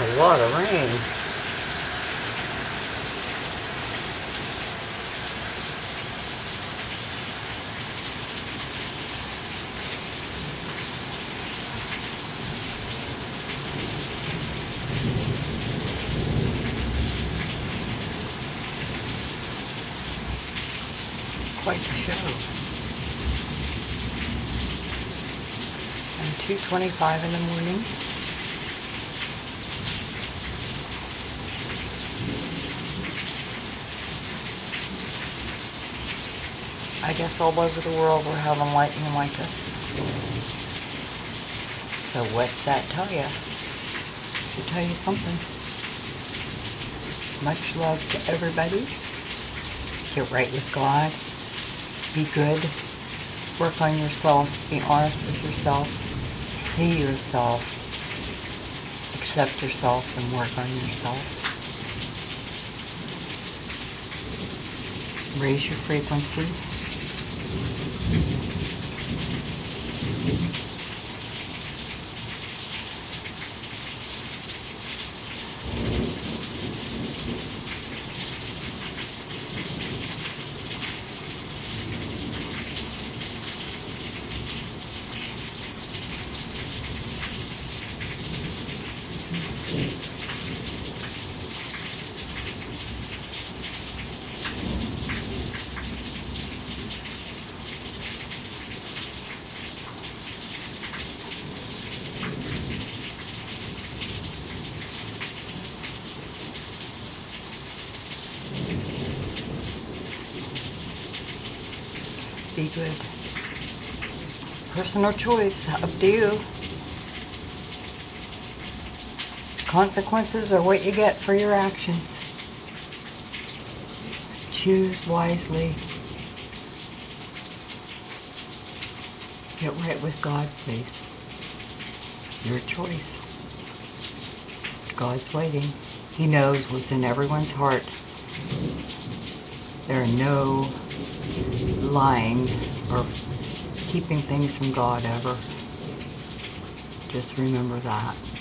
A lot of rain. Quite the show. And 2.25 in the morning. I guess all over the world we're having lightning like this. So what's that tell you? Should tell you something. Much love to everybody. Get right with God. Be good. Work on yourself. Be honest with yourself. See yourself. Accept yourself and work on yourself. Raise your frequency. Be good. Personal choice, up to you. Consequences are what you get for your actions. Choose wisely. Get right with God, please. Your choice. God's waiting. He knows what's in everyone's heart. There are no lying or keeping things from God ever. Just remember that.